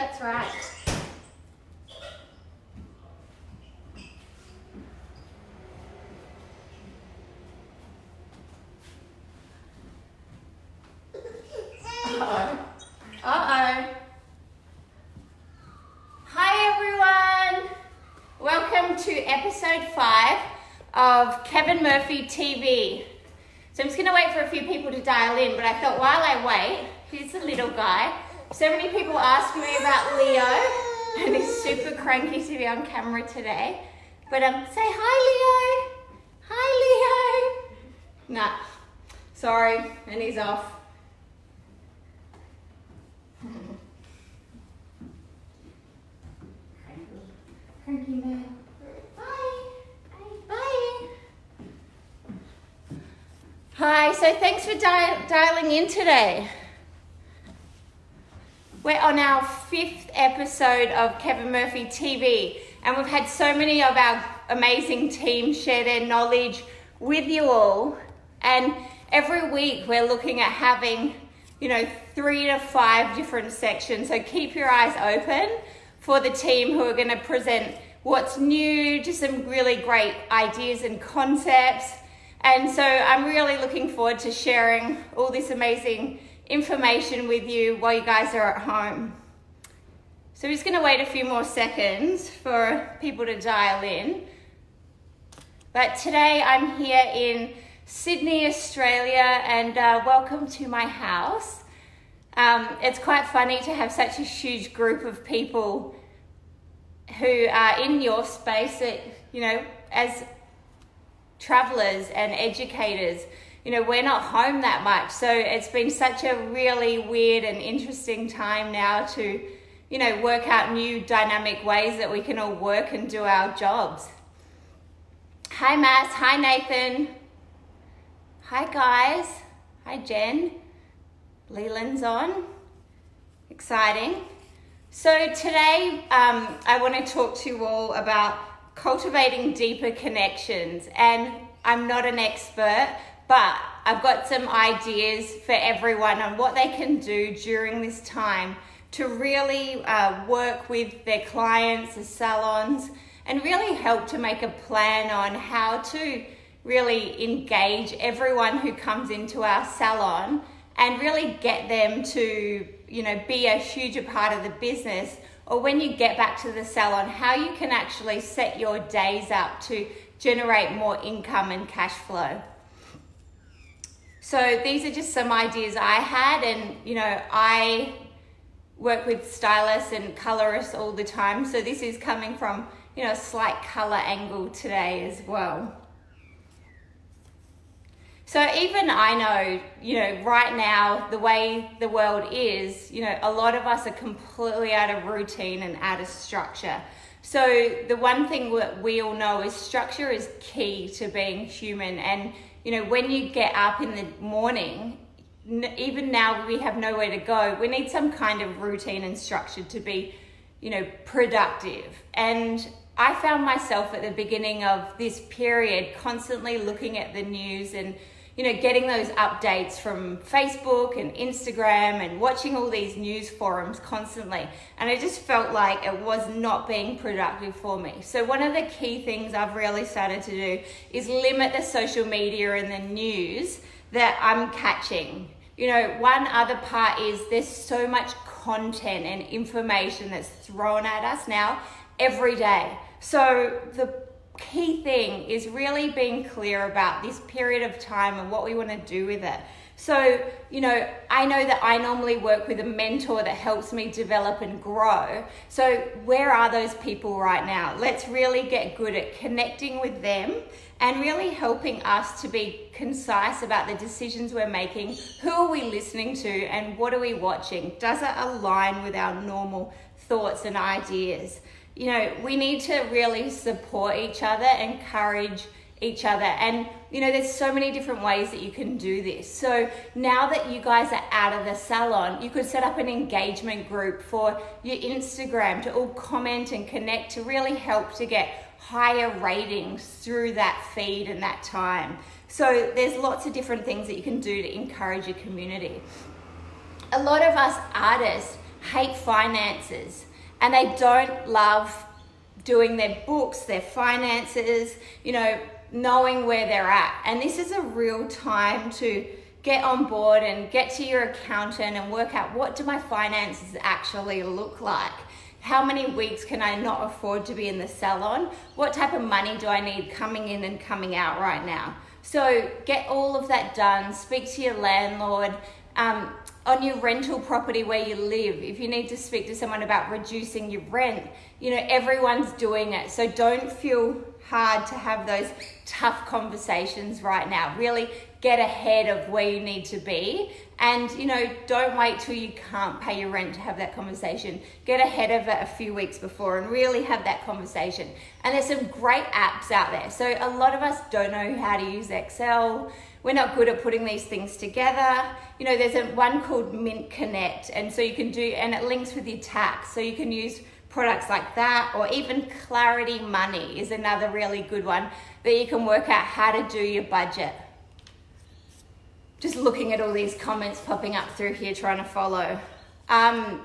That's right. Hi, everyone. Welcome to episode five of Kevin Murphy TV. So I'm just gonna wait for a few people to dial in, but I thought while I wait, here's the little guy. So many people asking me about Leo, and he's super cranky to be on camera today. But um, say hi, Leo. Hi, Leo. Nah, sorry, and he's off. Cranky man. Bye. Bye. Hi, so thanks for di- dialing in today. We're on our fifth episode of Kevin Murphy TV, and we've had so many of our amazing team share their knowledge with you all. And every week we're looking at having, you know, three to five different sections. So keep your eyes open for the team who are going to present what's new, just some really great ideas and concepts. And so I'm really looking forward to sharing all this amazing information with you while you guys are at home. So we're just going to wait a few more seconds for people to dial in. But today I'm here in Sydney, Australia, and uh, welcome to my house. Um, it's quite funny to have such a huge group of people who are in your space that, you know, as travelers and educators, you know, we're not home that much. So it's been such a really weird and interesting time now to, you know, work out new dynamic ways that we can all work and do our jobs. Hi, Mass. Hi, Nathan. Hi, guys. Hi, Jen. Leland's on. Exciting. So today um, I want to talk to you all about cultivating deeper connections. And I'm not an expert, but I've got some ideas for everyone on what they can do during this time to really uh, work with their clients, the salons, and really help to make a plan on how to really engage everyone who comes into our salon and really get them to you know be a huger part of the business. Or when you get back to the salon how you can actually set your days up to generate more income and cash flow so these are just some ideas i had and you know i work with stylists and colorists all the time so this is coming from you know a slight color angle today as well so even I know, you know, right now, the way the world is, you know, a lot of us are completely out of routine and out of structure. So the one thing that we all know is structure is key to being human. And, you know, when you get up in the morning, even now we have nowhere to go, we need some kind of routine and structure to be, you know, productive. And I found myself at the beginning of this period constantly looking at the news and you know, getting those updates from Facebook and Instagram and watching all these news forums constantly. And I just felt like it was not being productive for me. So, one of the key things I've really started to do is limit the social media and the news that I'm catching. You know, one other part is there's so much content and information that's thrown at us now every day. So, the key thing is really being clear about this period of time and what we want to do with it. So, you know, I know that I normally work with a mentor that helps me develop and grow. So, where are those people right now? Let's really get good at connecting with them and really helping us to be concise about the decisions we're making. Who are we listening to and what are we watching? Does it align with our normal thoughts and ideas? You know, we need to really support each other, encourage each other. And, you know, there's so many different ways that you can do this. So now that you guys are out of the salon, you could set up an engagement group for your Instagram to all comment and connect to really help to get higher ratings through that feed and that time. So there's lots of different things that you can do to encourage your community. A lot of us artists hate finances and they don't love doing their books, their finances, you know, knowing where they're at. And this is a real time to get on board and get to your accountant and work out what do my finances actually look like how many weeks can I not afford to be in the salon? What type of money do I need coming in and coming out right now? So get all of that done. Speak to your landlord. Um, on your rental property where you live, if you need to speak to someone about reducing your rent, you know, everyone's doing it. So don't feel hard to have those tough conversations right now. Really get ahead of where you need to be. And you know don't wait till you can't pay your rent to have that conversation. Get ahead of it a few weeks before and really have that conversation. And there's some great apps out there. So a lot of us don't know how to use excel we're not good at putting these things together you know there's a one called mint connect and so you can do and it links with your tax so you can use products like that or even clarity money is another really good one that you can work out how to do your budget just looking at all these comments popping up through here, trying to follow. Um,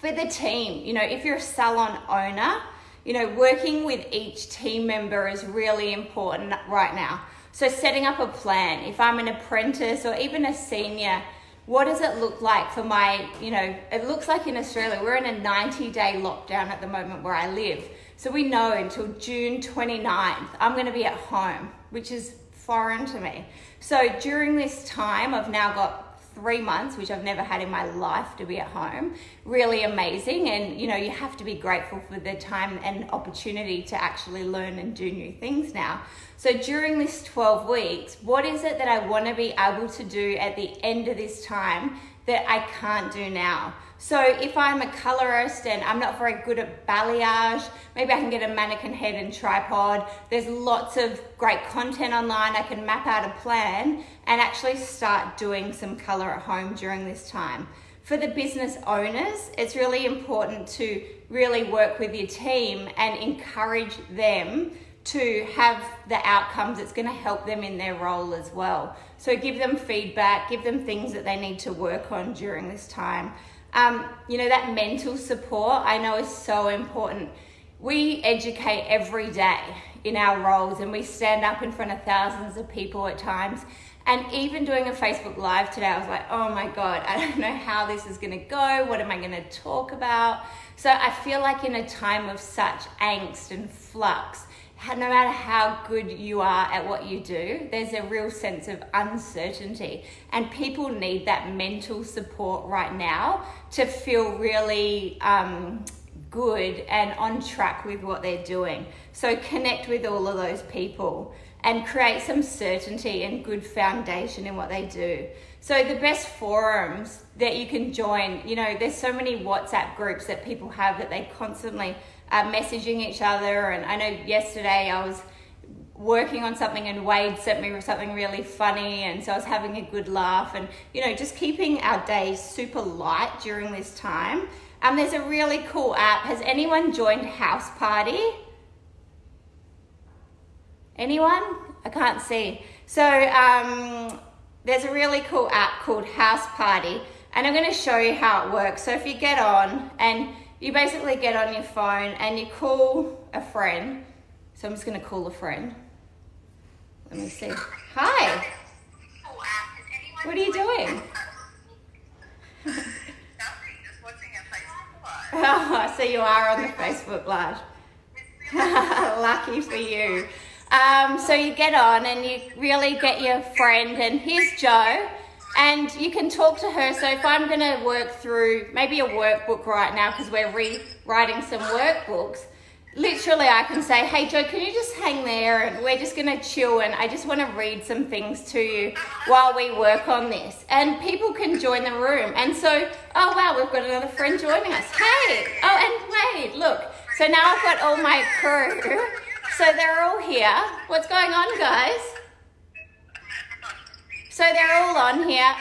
for the team, you know, if you're a salon owner, you know, working with each team member is really important right now. So setting up a plan, if I'm an apprentice or even a senior, what does it look like for my, you know, it looks like in Australia, we're in a 90 day lockdown at the moment where I live. So we know until June 29th, I'm going to be at home, which is foreign to me. So during this time, I've now got three months, which I've never had in my life to be at home. Really amazing. And, you know, you have to be grateful for the time and opportunity to actually learn and do new things now. So during this 12 weeks, what is it that I want to be able to do at the end of this time that I can't do now? So if I'm a colorist and I'm not very good at balayage, maybe I can get a mannequin head and tripod. There's lots of great content online. I can map out a plan and actually start doing some color at home during this time. For the business owners, it's really important to really work with your team and encourage them to have the outcomes that's going to help them in their role as well. So give them feedback, give them things that they need to work on during this time. Um, you know, that mental support I know is so important. We educate every day in our roles and we stand up in front of thousands of people at times. And even doing a Facebook Live today, I was like, oh my God, I don't know how this is going to go. What am I going to talk about? So I feel like in a time of such angst and flux, no matter how good you are at what you do, there's a real sense of uncertainty. And people need that mental support right now to feel really um, good and on track with what they're doing. So connect with all of those people and create some certainty and good foundation in what they do. So the best forums that you can join, you know, there's so many WhatsApp groups that people have that they constantly uh, messaging each other. And I know yesterday I was working on something and Wade sent me something really funny and so I was having a good laugh and you know just keeping our days super light during this time. Um, there's a really cool app. Has anyone joined House Party? Anyone? I can't see. So um, there's a really cool app called House Party and I'm going to show you how it works. So if you get on and you basically get on your phone and you call a friend. So I'm just going to call a friend. Let me see. Hi. What are you doing? oh, so you are on the Facebook Live. Lucky for you. Um, so you get on and you really get your friend, and here's Joe and you can talk to her. So if I'm going to work through maybe a workbook right now because we're rewriting some workbooks, literally I can say, hey Joe, can you just hang there and we're just going to chill and I just want to read some things to you while we work on this. And people can join the room. And so, oh wow, we've got another friend joining us. Hey, oh and wait, look. So now I've got all my crew. So they're all here. What's going on guys? So they're all on here.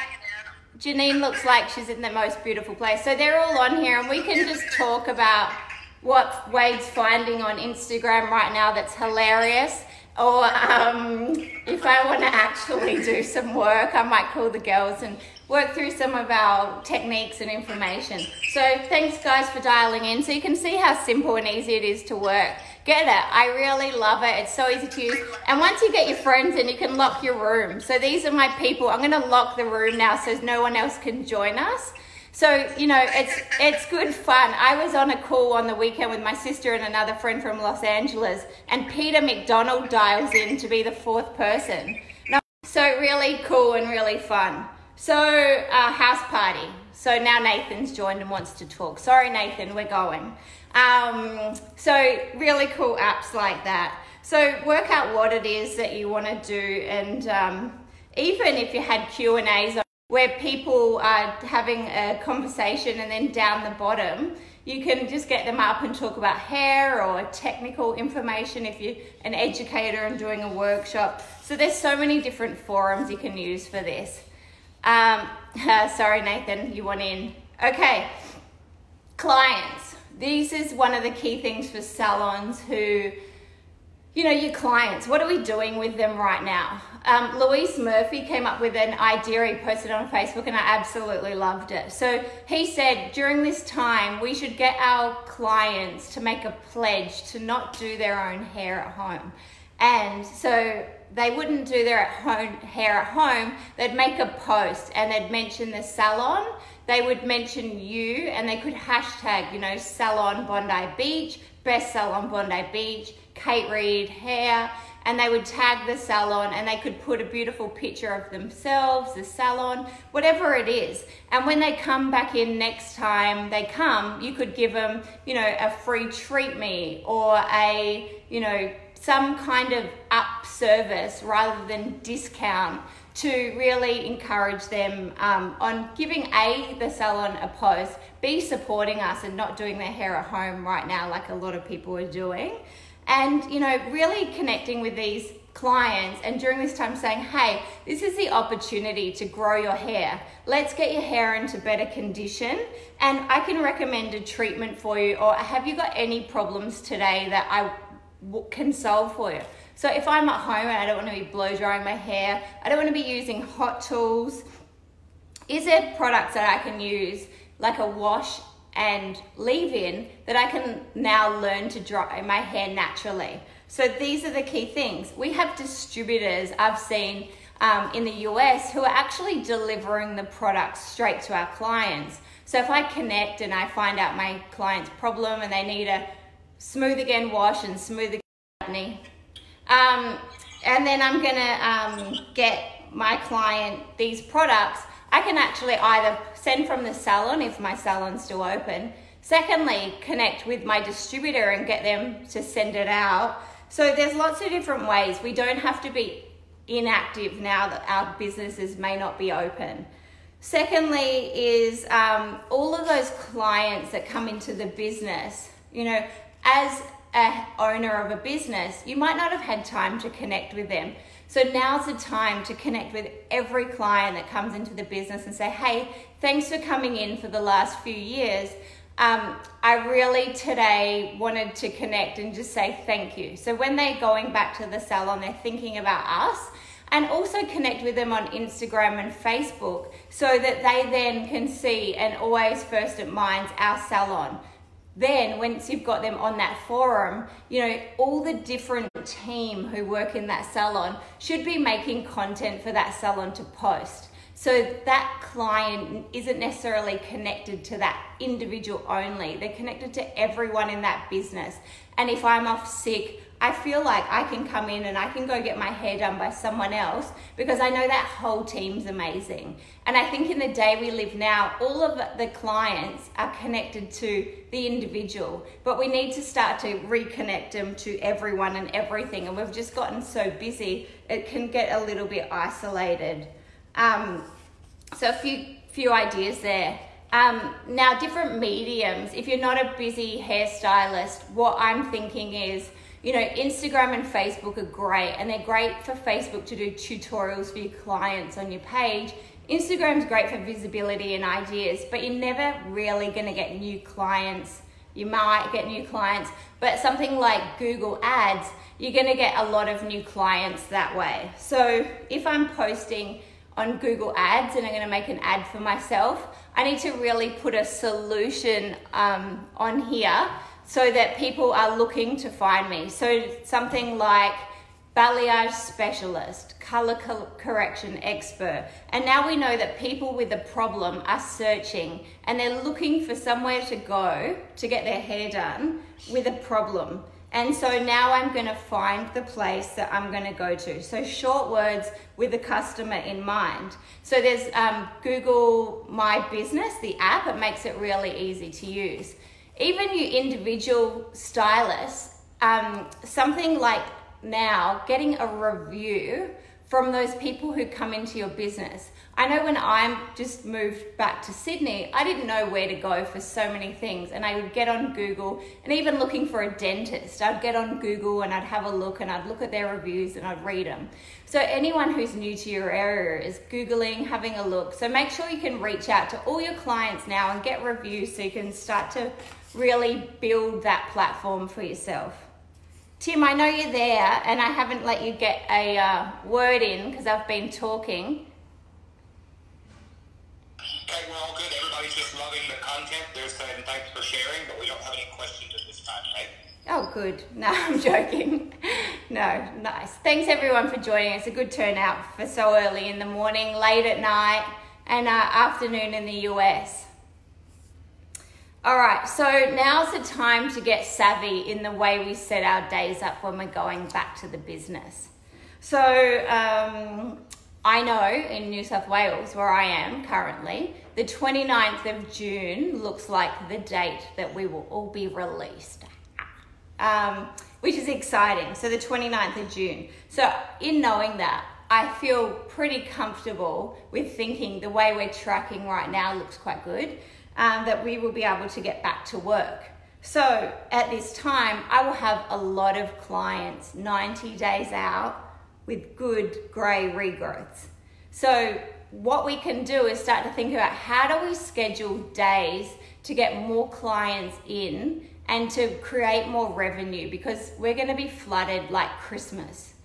Janine looks like she's in the most beautiful place. So they're all on here and we can just talk about what Wade's finding on Instagram right now that's hilarious. Or um, if I want to actually do some work, I might call the girls and work through some of our techniques and information. So thanks guys for dialing in. So you can see how simple and easy it is to work. Get it? I really love it. It's so easy to use. And once you get your friends in, you can lock your room. So these are my people. I'm gonna lock the room now so no one else can join us. So, you know, it's it's good fun. I was on a call on the weekend with my sister and another friend from Los Angeles, and Peter McDonald dials in to be the fourth person. So really cool and really fun. So uh, house party. So now Nathan's joined and wants to talk. Sorry, Nathan, we're going. Um, so really cool apps like that. So work out what it is that you want to do, and um, even if you had Q and A's where people are having a conversation, and then down the bottom you can just get them up and talk about hair or technical information if you're an educator and doing a workshop. So there's so many different forums you can use for this. Um, uh, sorry, Nathan, you want in. Okay, clients. This is one of the key things for salons who, you know, your clients, what are we doing with them right now? Um, Louise Murphy came up with an idea he posted on Facebook and I absolutely loved it. So he said during this time we should get our clients to make a pledge to not do their own hair at home. And so they wouldn't do their at home, hair at home, they'd make a post and they'd mention the salon, they would mention you and they could hashtag, you know, salon Bondi Beach, best salon Bondi Beach, Kate Reid hair, and they would tag the salon and they could put a beautiful picture of themselves, the salon, whatever it is. And when they come back in next time they come, you could give them, you know, a free treat me or a, you know, some kind of up service rather than discount to really encourage them um, on giving a the salon a post b supporting us and not doing their hair at home right now like a lot of people are doing. And you know really connecting with these clients and during this time saying hey this is the opportunity to grow your hair. Let's get your hair into better condition and i can recommend a treatment for you or have you got any problems today that i can solve for you so if i'm at home and i don't want to be blow drying my hair i don't want to be using hot tools is there products that i can use like a wash and leave in that I can now learn to dry my hair naturally. So these are the key things. We have distributors I've seen um, in the US who are actually delivering the products straight to our clients. So if I connect and I find out my client's problem and they need a smooth again wash and smooth again um, and then I'm gonna um, get my client these products I can actually either send from the salon if my salon's still open. Secondly, connect with my distributor and get them to send it out. So there's lots of different ways. We don't have to be inactive now that our businesses may not be open. Secondly, is um, all of those clients that come into the business, you know, as a owner of a business, you might not have had time to connect with them. So now's the time to connect with every client that comes into the business and say, hey, thanks for coming in for the last few years. Um, I really today wanted to connect and just say thank you. So when they're going back to the salon, they're thinking about us and also connect with them on Instagram and Facebook so that they then can see and always first at minds our salon then once you've got them on that forum, you know, all the different team who work in that salon should be making content for that salon to post. So that client isn't necessarily connected to that individual only. They're connected to everyone in that business. And if I'm off sick, I feel like I can come in and I can go get my hair done by someone else because I know that whole team's amazing. And I think in the day we live now, all of the clients are connected to the individual, but we need to start to reconnect them to everyone and everything. And we've just gotten so busy, it can get a little bit isolated. Um, so a few few ideas there. Um, now, different mediums. If you're not a busy hairstylist, what I'm thinking is you know, Instagram and Facebook are great and they're great for Facebook to do tutorials for your clients on your page. Instagram's great for visibility and ideas, but you're never really gonna get new clients. You might get new clients, but something like Google Ads, you're gonna get a lot of new clients that way. So if I'm posting on Google Ads and I'm going to make an ad for myself, I need to really put a solution um, on here so that people are looking to find me. So something like balayage specialist, color correction expert. And now we know that people with a problem are searching and they're looking for somewhere to go to get their hair done with a problem. And so now I'm going to find the place that I'm going to go to. So short words with the customer in mind. So there's um, Google My Business, the app. It makes it really easy to use. Even you individual stylists, um, something like now getting a review from those people who come into your business. I know when I just moved back to Sydney, I didn't know where to go for so many things. And I would get on Google and even looking for a dentist, I'd get on Google and I'd have a look and I'd look at their reviews and I'd read them. So anyone who's new to your area is Googling, having a look. So make sure you can reach out to all your clients now and get reviews so you can start to really build that platform for yourself. Tim, I know you're there and I haven't let you get a uh, word in because I've been talking. Okay, we're all good. Everybody's just loving the content. They're saying thanks for sharing, but we don't have any questions at this time, right? Oh, good. No, I'm joking. no, nice. Thanks everyone for joining. It's a good turnout for so early in the morning, late at night, and uh, afternoon in the US. All right, so now's the time to get savvy in the way we set our days up when we're going back to the business. So, um, I know in New South Wales, where I am currently, the 29th of June looks like the date that we will all be released, um, which is exciting. So, the 29th of June. So, in knowing that, I feel pretty comfortable with thinking the way we're tracking right now looks quite good um, that we will be able to get back to work. So at this time, I will have a lot of clients 90 days out with good grey regrowths. So what we can do is start to think about how do we schedule days to get more clients in and to create more revenue because we're going to be flooded like Christmas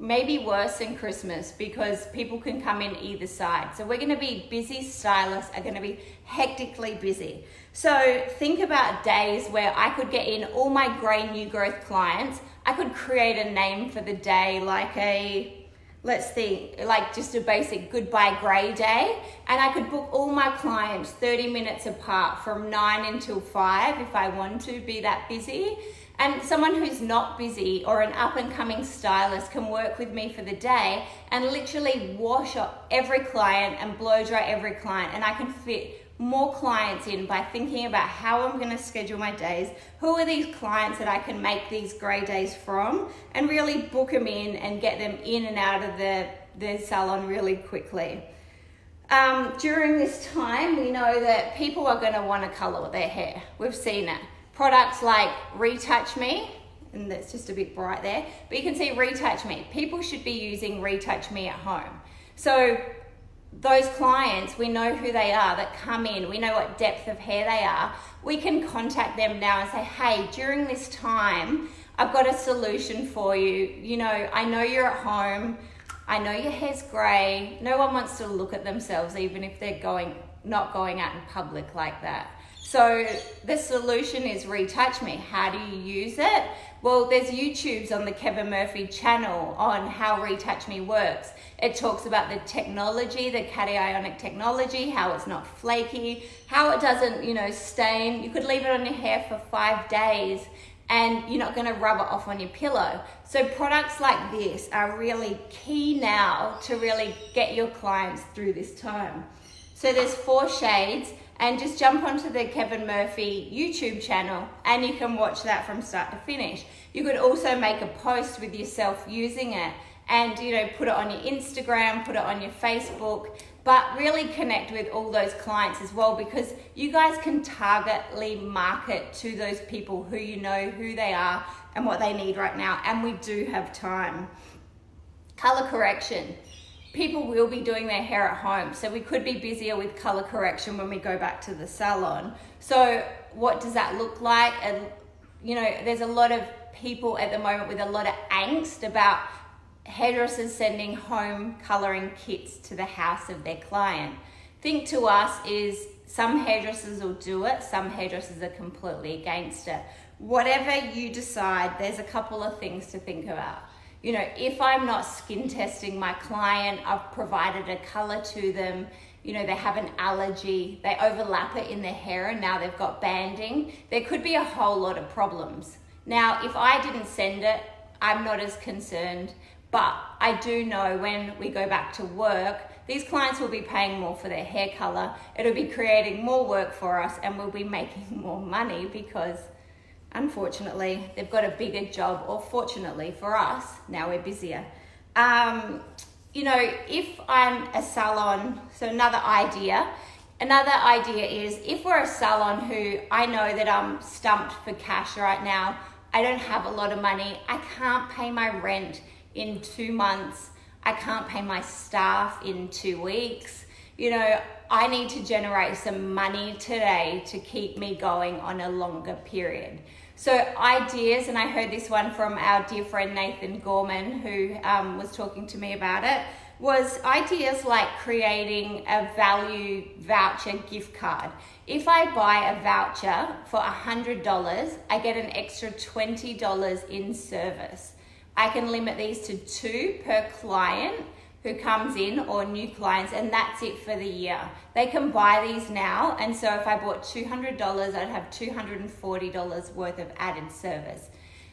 maybe worse than Christmas because people can come in either side. So we're going to be busy stylists are going to be hectically busy. So think about days where I could get in all my grey new growth clients. I could create a name for the day like a let's think like just a basic goodbye grey day and I could book all my clients 30 minutes apart from 9 until 5 if I want to be that busy and someone who's not busy or an up and coming stylist can work with me for the day and literally wash up every client and blow dry every client. And I can fit more clients in by thinking about how I'm going to schedule my days, who are these clients that I can make these grey days from, and really book them in and get them in and out of the, the salon really quickly. Um, during this time, we know that people are going to want to colour their hair. We've seen it products like Retouch Me, and that's just a bit bright there, but you can see Retouch Me. People should be using Retouch Me at home. So those clients, we know who they are that come in, we know what depth of hair they are. We can contact them now and say, hey, during this time, I've got a solution for you. You know, I know you're at home. I know your hair's grey. No one wants to look at themselves, even if they're going not going out in public like that. So the solution is Retouch Me. How do you use it? Well, there's YouTubes on the Kevin Murphy channel on how Retouch Me works. It talks about the technology, the cationic technology, how it's not flaky, how it doesn't, you know, stain. You could leave it on your hair for five days and you're not gonna rub it off on your pillow. So products like this are really key now to really get your clients through this time. So there's four shades and just jump onto the Kevin Murphy YouTube channel and you can watch that from start to finish. You could also make a post with yourself using it and you know put it on your Instagram, put it on your Facebook, but really connect with all those clients as well because you guys can targetly market to those people who you know who they are and what they need right now and we do have time. Color correction people will be doing their hair at home. So we could be busier with color correction when we go back to the salon. So what does that look like? And you know, there's a lot of people at the moment with a lot of angst about hairdressers sending home coloring kits to the house of their client. Think to us is some hairdressers will do it, some hairdressers are completely against it. Whatever you decide, there's a couple of things to think about. You know, if I'm not skin testing my client, I've provided a color to them, you know, they have an allergy, they overlap it in their hair and now they've got banding, there could be a whole lot of problems. Now, if I didn't send it, I'm not as concerned, but I do know when we go back to work, these clients will be paying more for their hair color. It'll be creating more work for us and we'll be making more money because unfortunately they've got a bigger job or fortunately for us, now we're busier. Um, you know, if I'm a salon, so another idea, another idea is if we're a salon who I know that I'm stumped for cash right now, I don't have a lot of money, I can't pay my rent in two months, I can't pay my staff in two weeks. You know, I need to generate some money today to keep me going on a longer period. So, ideas, and I heard this one from our dear friend Nathan Gorman, who um, was talking to me about it, was ideas like creating a value voucher gift card. If I buy a voucher for $100, I get an extra $20 in service. I can limit these to two per client who comes in or new clients and that's it for the year. They can buy these now and so if I bought $200 I'd have $240 worth of added service.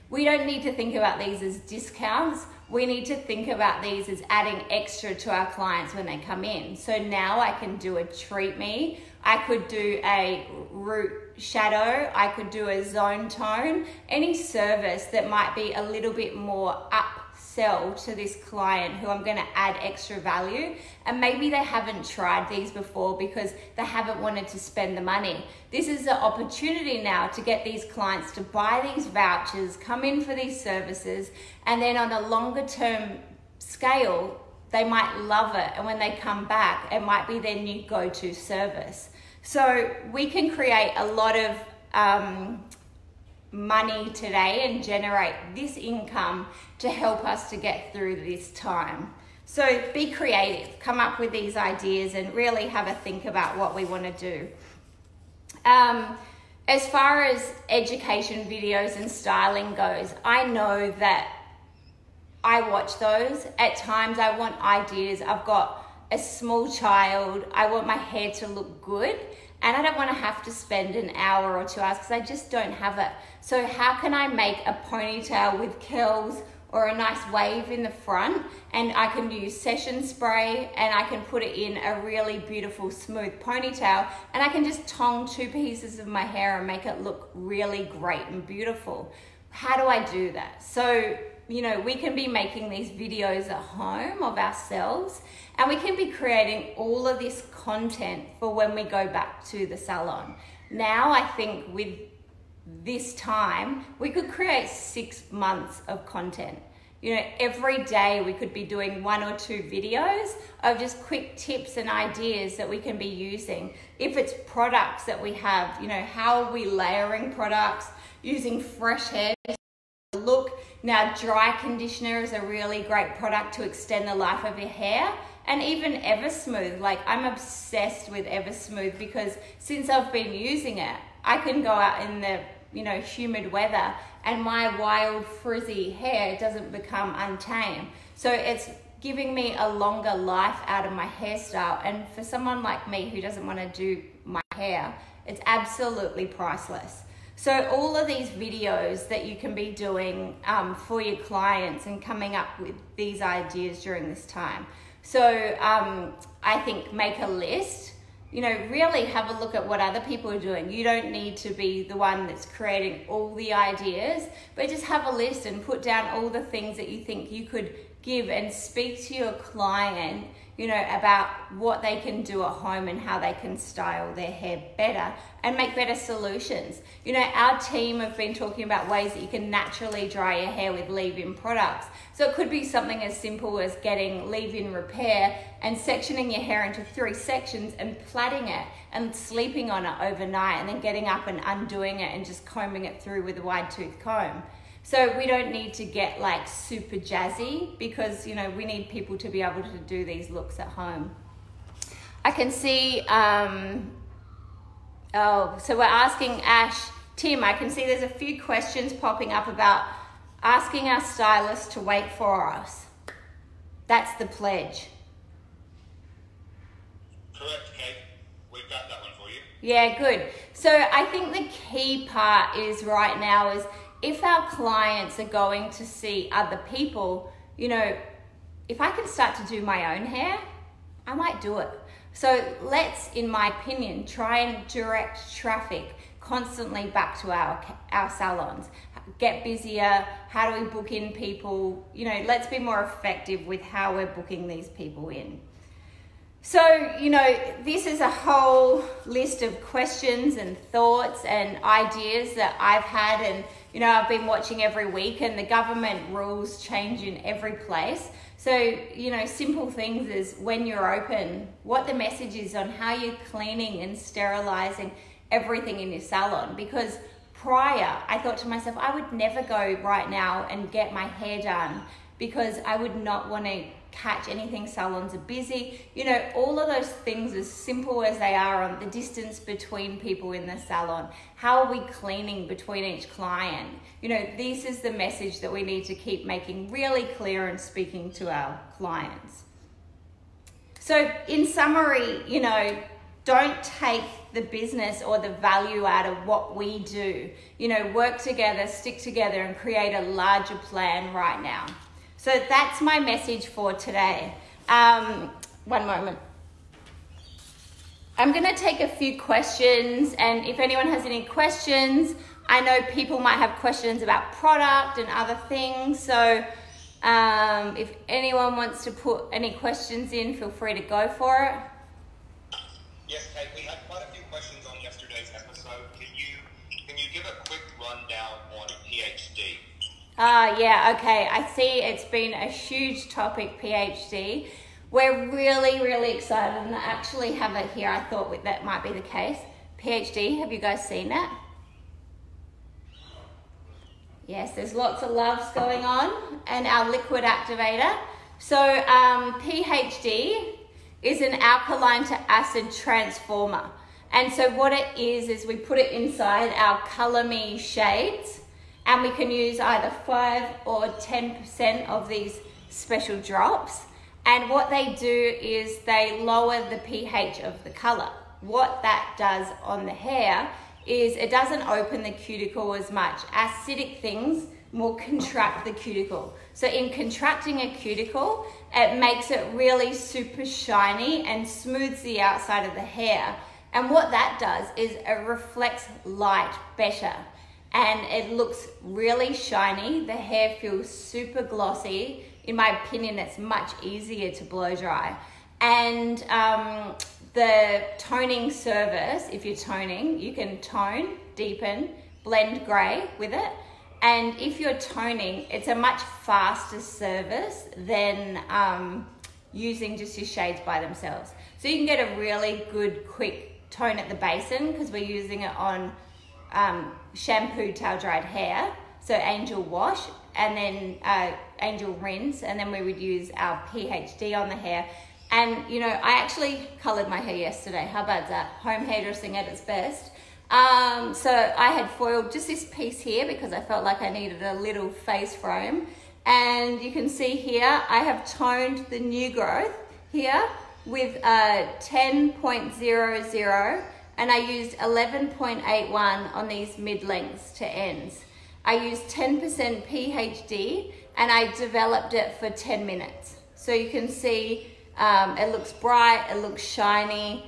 We don't need to think about these as discounts. We need to think about these as adding extra to our clients when they come in. So now I can do a treat me. I could do a root shadow. I could do a zone tone. Any service that might be a little bit more up sell to this client who I'm going to add extra value. And maybe they haven't tried these before because they haven't wanted to spend the money. This is the opportunity now to get these clients to buy these vouchers, come in for these services, and then on a longer term scale, they might love it. And when they come back, it might be their new go to service. So we can create a lot of um, money today and generate this income to help us to get through this time. So be creative, come up with these ideas and really have a think about what we want to do. Um, as far as education videos and styling goes, I know that I watch those. At times I want ideas. I've got a small child. I want my hair to look good and I don't want to have to spend an hour or two hours because I just don't have it. So how can I make a ponytail with curls or a nice wave in the front and I can use session spray and I can put it in a really beautiful smooth ponytail and I can just tong two pieces of my hair and make it look really great and beautiful. How do I do that? So, you know, we can be making these videos at home of ourselves and we can be creating all of this content for when we go back to the salon. Now I think with this time, we could create six months of content. You know, every day we could be doing one or two videos of just quick tips and ideas that we can be using. If it's products that we have, you know, how are we layering products, using fresh hair look. Now, dry conditioner is a really great product to extend the life of your hair. And even Eversmooth, like I'm obsessed with Eversmooth because since I've been using it, I can go out in the you know, humid weather and my wild frizzy hair doesn't become untamed. So it's giving me a longer life out of my hairstyle. And for someone like me who doesn't want to do my hair, it's absolutely priceless. So all of these videos that you can be doing um, for your clients and coming up with these ideas during this time. So um, I think make a list you know, really have a look at what other people are doing. You don't need to be the one that's creating all the ideas, but just have a list and put down all the things that you think you could give and speak to your client you know, about what they can do at home and how they can style their hair better and make better solutions. You know, our team have been talking about ways that you can naturally dry your hair with leave-in products. So it could be something as simple as getting leave-in repair and sectioning your hair into three sections and plaiting it and sleeping on it overnight and then getting up and undoing it and just combing it through with a wide tooth comb. So we don't need to get like super jazzy because, you know, we need people to be able to do these looks at home. I can see, um, oh, so we're asking Ash, Tim, I can see there's a few questions popping up about asking our stylist to wait for us. That's the pledge. Correct, Kate. We've got that one for you. Yeah, good. So I think the key part is right now is if our clients are going to see other people, you know, if I can start to do my own hair, I might do it. So let's, in my opinion, try and direct traffic constantly back to our our salons. Get busier. How do we book in people? You know, let's be more effective with how we're booking these people in. So, you know, this is a whole list of questions and thoughts and ideas that I've had and you know, I've been watching every week and the government rules change in every place. So, you know, simple things is when you're open, what the message is on how you're cleaning and sterilizing everything in your salon. Because prior, I thought to myself, I would never go right now and get my hair done because I would not want to catch anything salons are busy. You know all of those things as simple as they are on the distance between people in the salon. How are we cleaning between each client? You know this is the message that we need to keep making really clear and speaking to our clients. So in summary you know don't take the business or the value out of what we do. You know work together stick together and create a larger plan right now so that's my message for today. Um, one moment. I'm going to take a few questions, and if anyone has any questions, I know people might have questions about product and other things. So um, if anyone wants to put any questions in, feel free to go for it. Yes, Kate, we had quite a few questions on yesterday's episode. Can you can you give a quick rundown on PhD? Ah, uh, yeah, okay. I see it's been a huge topic, PhD. We're really, really excited, and I actually have it here. I thought that might be the case. PhD, have you guys seen it? Yes, there's lots of loves going on, and our liquid activator. So, um, PhD is an alkaline to acid transformer. And so, what it is, is we put it inside our Color Me shades and we can use either 5 or 10% of these special drops. And what they do is they lower the pH of the color. What that does on the hair is it doesn't open the cuticle as much. Acidic things will contract the cuticle. So in contracting a cuticle, it makes it really super shiny and smooths the outside of the hair. And what that does is it reflects light better and it looks really shiny. The hair feels super glossy. In my opinion, it's much easier to blow dry. And um, the toning service, if you're toning, you can tone, deepen, blend grey with it. And if you're toning, it's a much faster service than um, using just your shades by themselves. So you can get a really good, quick tone at the basin because we're using it on um, shampoo towel dried hair, so angel wash, and then uh, angel rinse, and then we would use our PhD on the hair. And you know, I actually colored my hair yesterday. How about that? Home hairdressing at its best. Um, so I had foiled just this piece here because I felt like I needed a little face frame. And you can see here, I have toned the new growth here with a 10.00 and I used 11.81 on these mid-lengths to ends. I used 10% PhD and I developed it for 10 minutes. So you can see um, it looks bright, it looks shiny.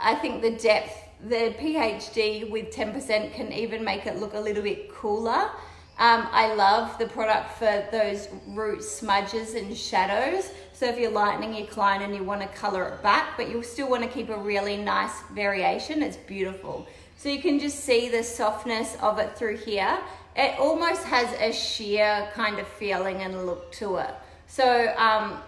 I think the depth, the PhD with 10% can even make it look a little bit cooler. Um, I love the product for those root smudges and shadows. So if you're lightening your client and you want to color it back, but you still want to keep a really nice variation, it's beautiful. So you can just see the softness of it through here. It almost has a sheer kind of feeling and look to it. So um,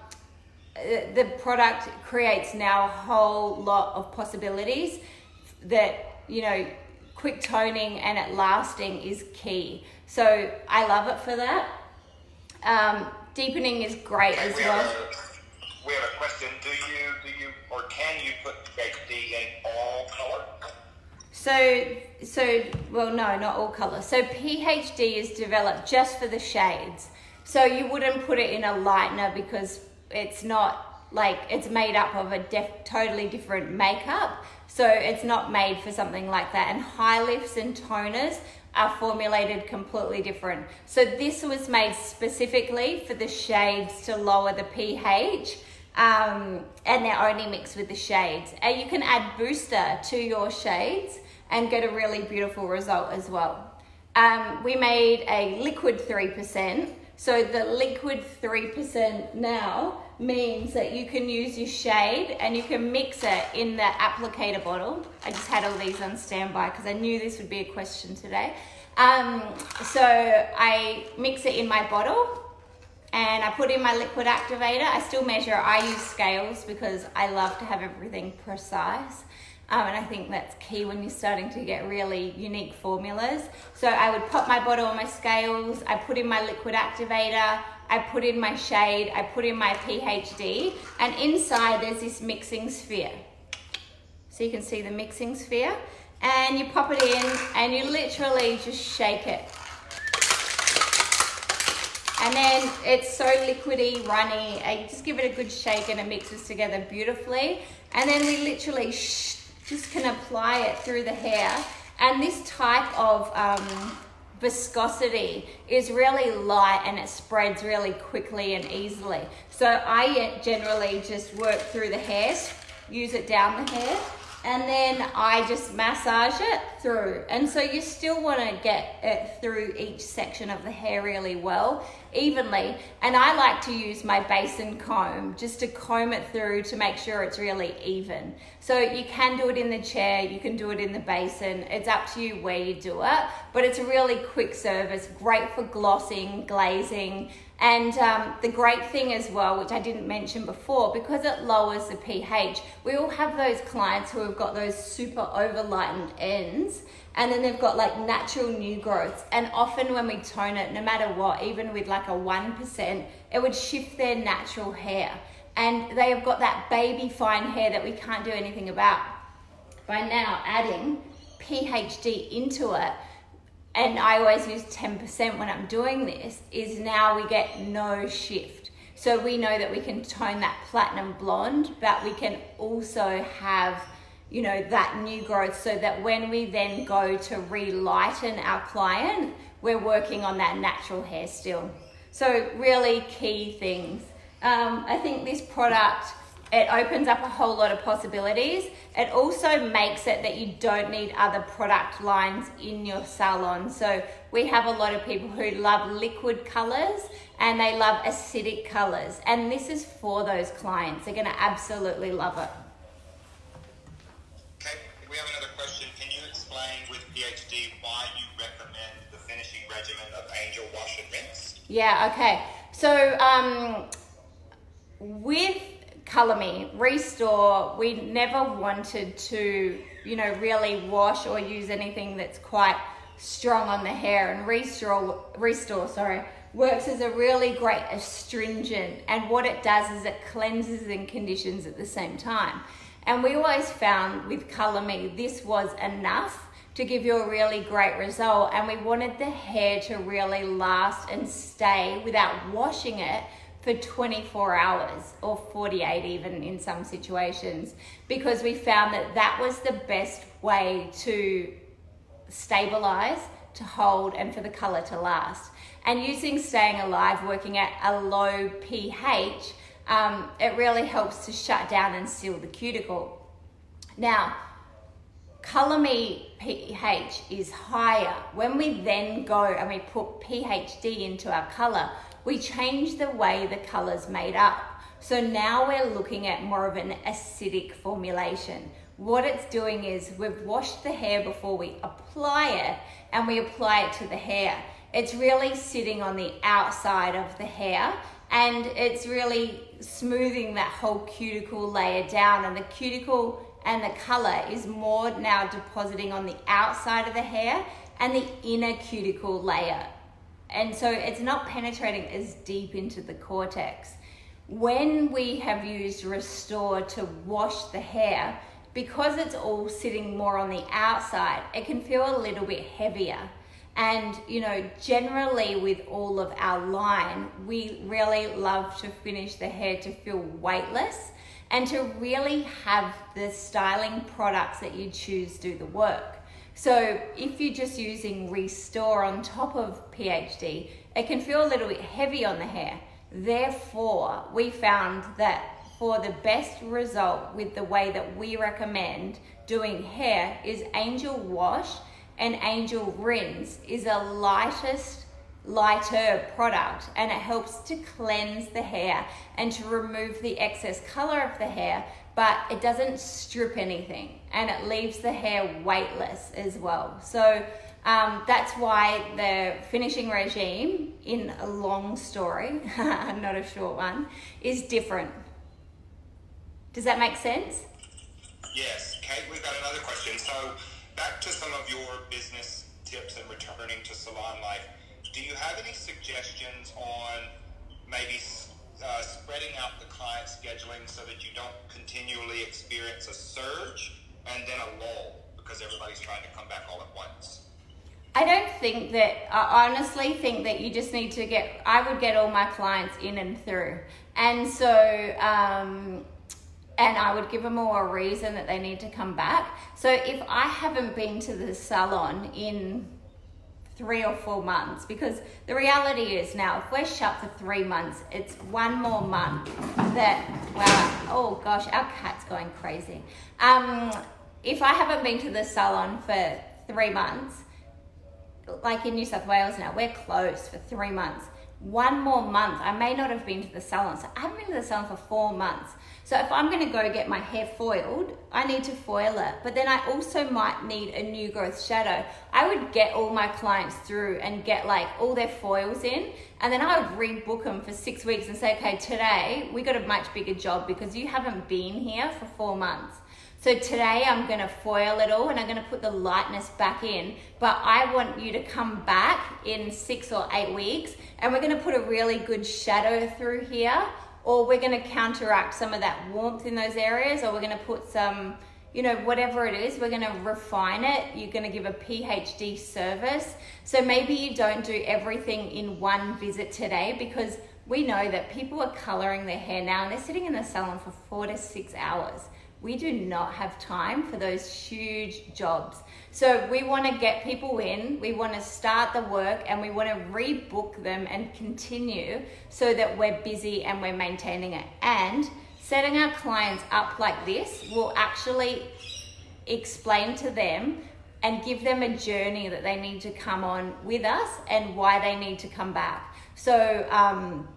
the product creates now a whole lot of possibilities that, you know, quick toning and it lasting is key. So I love it for that. Um, deepening is great as we well. Have a, we have a question. Do you, do you, or can you put PhD in all color? So, so well, no, not all color. So PhD is developed just for the shades. So you wouldn't put it in a lightener because it's not like it's made up of a def- totally different makeup. So it's not made for something like that. And high lifts and toners are formulated completely different. So this was made specifically for the shades to lower the pH. Um, and they're only mixed with the shades. And you can add booster to your shades and get a really beautiful result as well. Um, we made a liquid 3%. So the liquid 3% now means that you can use your shade and you can mix it in the applicator bottle. I just had all these on standby because I knew this would be a question today. Um, so I mix it in my bottle and I put in my liquid activator. I still measure, I use scales because I love to have everything precise. Um, and I think that's key when you're starting to get really unique formulas. So I would pop my bottle on my scales, I put in my liquid activator, I put in my shade, I put in my PhD, and inside there's this mixing sphere. So you can see the mixing sphere, and you pop it in and you literally just shake it. And then it's so liquidy, runny, and you just give it a good shake and it mixes together beautifully. And then we literally just can apply it through the hair. And this type of um, viscosity is really light and it spreads really quickly and easily. So I generally just work through the hair, use it down the hair, and then I just massage it through. And so you still want to get it through each section of the hair really well, evenly. And I like to use my basin comb just to comb it through to make sure it's really even. So you can do it in the chair, you can do it in the basin. It's up to you where you do it, but it's a really quick service, great for glossing, glazing, and um, the great thing as well, which I didn't mention before, because it lowers the pH, we all have those clients who have got those super overlightened ends and then they've got like natural new growths. And often when we tone it, no matter what, even with like a 1%, it would shift their natural hair. And they have got that baby fine hair that we can't do anything about. By now adding PhD into it, and I always use 10% when I'm doing this, is now we get no shift. So we know that we can tone that platinum blonde, but we can also have, you know, that new growth so that when we then go to relighten our client, we're working on that natural hair still. So really key things. Um, I think this product it opens up a whole lot of possibilities. It also makes it that you don't need other product lines in your salon. So we have a lot of people who love liquid colors and they love acidic colors. And this is for those clients. They're gonna absolutely love it. Okay, we have another question. Can you explain with PhD why you recommend the finishing regimen of angel wash and rinse? Yeah, okay. So um, with Color Me, Restore, we never wanted to, you know, really wash or use anything that's quite strong on the hair. And Restore, Restore, sorry, works as a really great astringent. And what it does is it cleanses and conditions at the same time. And we always found with Color Me, this was enough to give you a really great result. And we wanted the hair to really last and stay without washing it for 24 hours or 48 even in some situations because we found that that was the best way to stabilize to hold and for the color to last. And using staying alive working at a low ph um, it really helps to shut down and seal the cuticle. Now color me ph is higher. When we then go and we put phd into our color we changed the way the color's made up. So now we're looking at more of an acidic formulation. What it's doing is we've washed the hair before we apply it and we apply it to the hair. It's really sitting on the outside of the hair and it's really smoothing that whole cuticle layer down and the cuticle and the color is more now depositing on the outside of the hair and the inner cuticle layer. And so it's not penetrating as deep into the cortex. When we have used Restore to wash the hair, because it's all sitting more on the outside, it can feel a little bit heavier. And, you know, generally with all of our line, we really love to finish the hair to feel weightless and to really have the styling products that you choose do the work. So if you're just using Restore on top of PhD, it can feel a little bit heavy on the hair. Therefore, we found that for the best result with the way that we recommend doing hair is Angel Wash and Angel Rinse is a lightest lighter product and it helps to cleanse the hair and to remove the excess color of the hair but it doesn't strip anything and it leaves the hair weightless as well. So um, that's why the finishing regime in a long story not a short one is different. Does that make sense? Yes. Kate we've got another question. So back to some of your business tips and returning to salon life. Do you have any suggestions on maybe uh, spreading out the client scheduling so that you don't continually experience a surge and then a lull because everybody's trying to come back all at once? I don't think that, I honestly think that you just need to get, I would get all my clients in and through. And so, um, and I would give them all a reason that they need to come back. So if I haven't been to the salon in three or four months because the reality is now if we're shut for three months it's one more month that wow oh gosh our cat's going crazy. Um, if i haven't been to the salon for three months like in new south wales now we're closed for three months. One more month i may not have been to the salon. So i haven't been to the salon for four months so if I'm gonna go get my hair foiled, I need to foil it. But then I also might need a new growth shadow. I would get all my clients through and get like all their foils in. And then I would rebook them for six weeks and say, okay, today we got a much bigger job because you haven't been here for four months. So today I'm gonna foil it all and I'm gonna put the lightness back in, but I want you to come back in six or eight weeks and we're gonna put a really good shadow through here or we're going to counteract some of that warmth in those areas, or we're going to put some, you know, whatever it is, we're going to refine it. You're going to give a PhD service. So maybe you don't do everything in one visit today because we know that people are coloring their hair now and they're sitting in the salon for four to six hours. We do not have time for those huge jobs. So we want to get people in, we want to start the work, and we want to rebook them and continue so that we're busy and we're maintaining it. And setting our clients up like this will actually explain to them and give them a journey that they need to come on with us and why they need to come back. So um,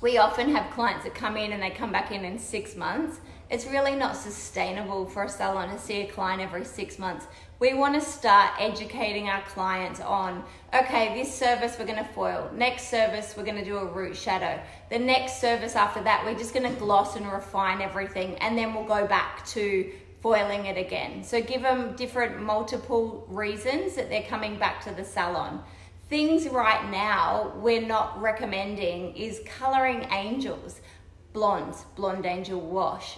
we often have clients that come in and they come back in in six months. It's really not sustainable for a salon to see a client every six months. We want to start educating our clients on okay this service we're going to foil next service we're going to do a root shadow the next service after that we're just going to gloss and refine everything and then we'll go back to foiling it again. So give them different multiple reasons that they're coming back to the salon. Things right now we're not recommending is coloring angels. Blondes blonde angel wash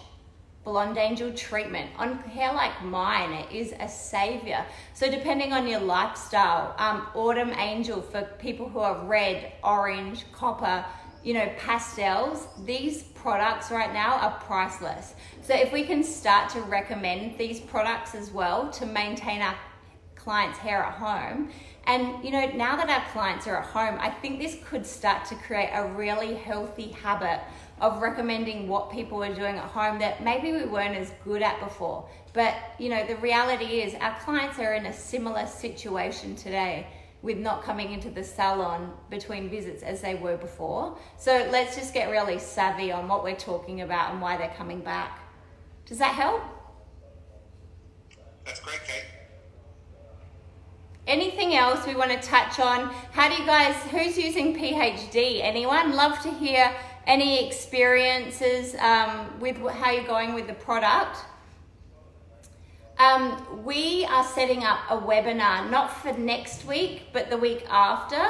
Blonde Angel treatment on hair like mine it is a savior. So depending on your lifestyle, um, Autumn Angel for people who are red, orange, copper, you know, pastels, these products right now are priceless. So if we can start to recommend these products as well to maintain our clients' hair at home, and you know, now that our clients are at home, I think this could start to create a really healthy habit of recommending what people are doing at home that maybe we weren't as good at before. But you know, the reality is our clients are in a similar situation today with not coming into the salon between visits as they were before. So let's just get really savvy on what we're talking about and why they're coming back. Does that help? That's great, Kate. Anything else we want to touch on? How do you guys, who's using PhD? Anyone? Love to hear any experiences um, with how you're going with the product? Um, we are setting up a webinar, not for next week, but the week after.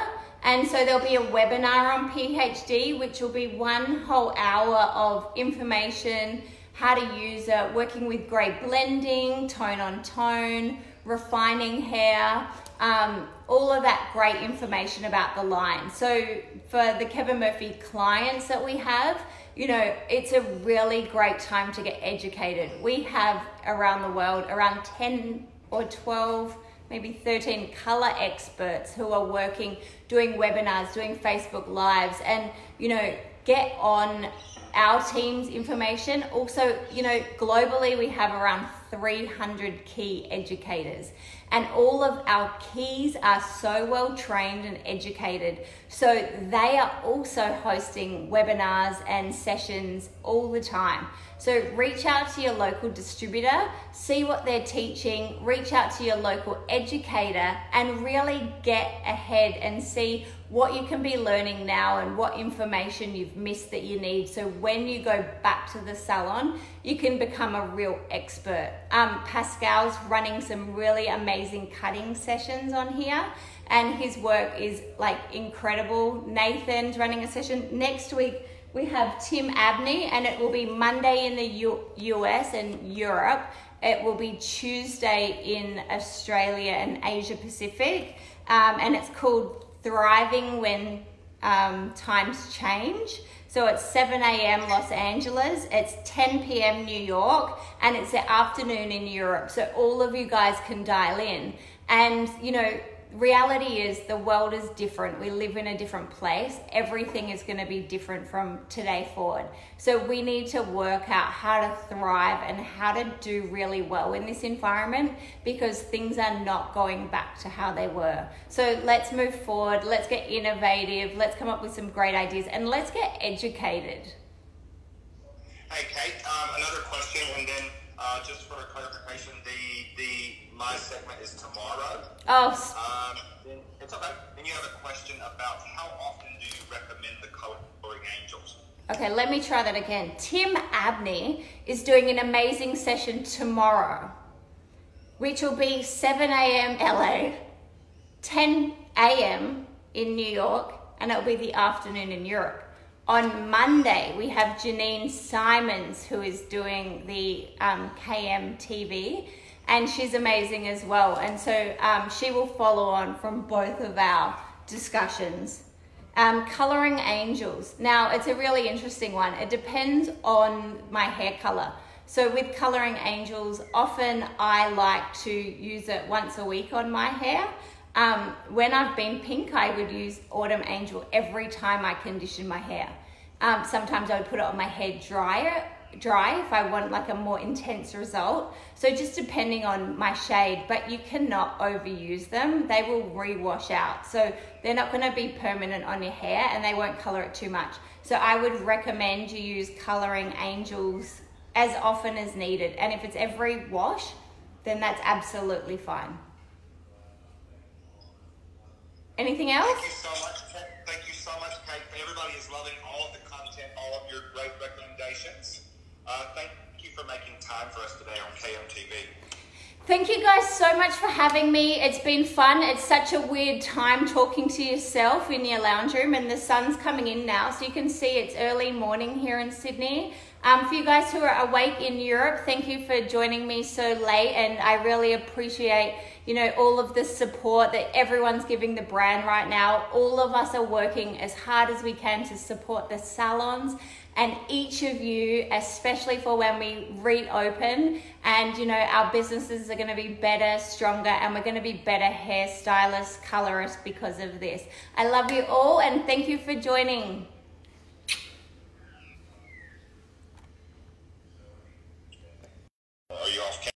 And so there'll be a webinar on PhD, which will be one whole hour of information, how to use it, working with grey blending, tone on tone, refining hair, um, all of that great information about the line. So for the Kevin Murphy clients that we have, you know, it's a really great time to get educated. We have around the world around 10 or 12, maybe 13 color experts who are working, doing webinars, doing Facebook Lives, and, you know, get on our team's information. Also, you know, globally we have around 300 key educators. And all of our keys are so well trained and educated. So they are also hosting webinars and sessions all the time. So reach out to your local distributor, see what they're teaching, reach out to your local educator, and really get ahead and see what you can be learning now and what information you've missed that you need. So when you go back to the salon, you can become a real expert. Um, Pascal's running some really amazing cutting sessions on here and his work is like incredible. Nathan's running a session next week we have Tim Abney, and it will be Monday in the U- US and Europe. It will be Tuesday in Australia and Asia Pacific, um, and it's called Thriving When um, Times Change. So it's 7 a.m. Los Angeles, it's 10 p.m. New York, and it's the afternoon in Europe. So all of you guys can dial in. And, you know, reality is the world is different. We live in a different place. Everything is going to be different from today forward. So we need to work out how to thrive and how to do really well in this environment because things are not going back to how they were. So let's move forward. Let's get innovative. Let's come up with some great ideas and let's get educated. Hey, Kate, um, another question, and then uh, just for clarification, the the my segment is tomorrow. Oh. Um, it's okay. Then you have a question about how often do you recommend the coloring angels? Okay, let me try that again. Tim Abney is doing an amazing session tomorrow, which will be 7 a.m. LA, 10 a.m. in New York, and it'll be the afternoon in Europe. On Monday, we have Janine Simons, who is doing the um, KM TV and she's amazing as well. And so um, she will follow on from both of our discussions. Um, coloring angels. Now, it's a really interesting one. It depends on my hair color. So, with coloring angels, often I like to use it once a week on my hair. Um, when I've been pink, I would use Autumn Angel every time I condition my hair. Um, sometimes I would put it on my hair dryer dry if I want like a more intense result. So just depending on my shade, but you cannot overuse them. They will rewash out. So they're not gonna be permanent on your hair and they won't color it too much. So I would recommend you use coloring angels as often as needed. And if it's every wash, then that's absolutely fine. Anything else? Thank you so much. Thank you so much, Kate. Everybody is loving all of the content, all of your great recommendations. Uh, thank you for making time for us today on KMTV. Thank you guys so much for having me. It's been fun. It's such a weird time talking to yourself in your lounge room, and the sun's coming in now, so you can see it's early morning here in Sydney. Um, for you guys who are awake in Europe, thank you for joining me so late, and I really appreciate you know all of the support that everyone's giving the brand right now. All of us are working as hard as we can to support the salons and each of you, especially for when we reopen and you know our businesses are going to be better, stronger, and we're going to be better hairstylists, colorists because of this. I love you all and thank you for joining.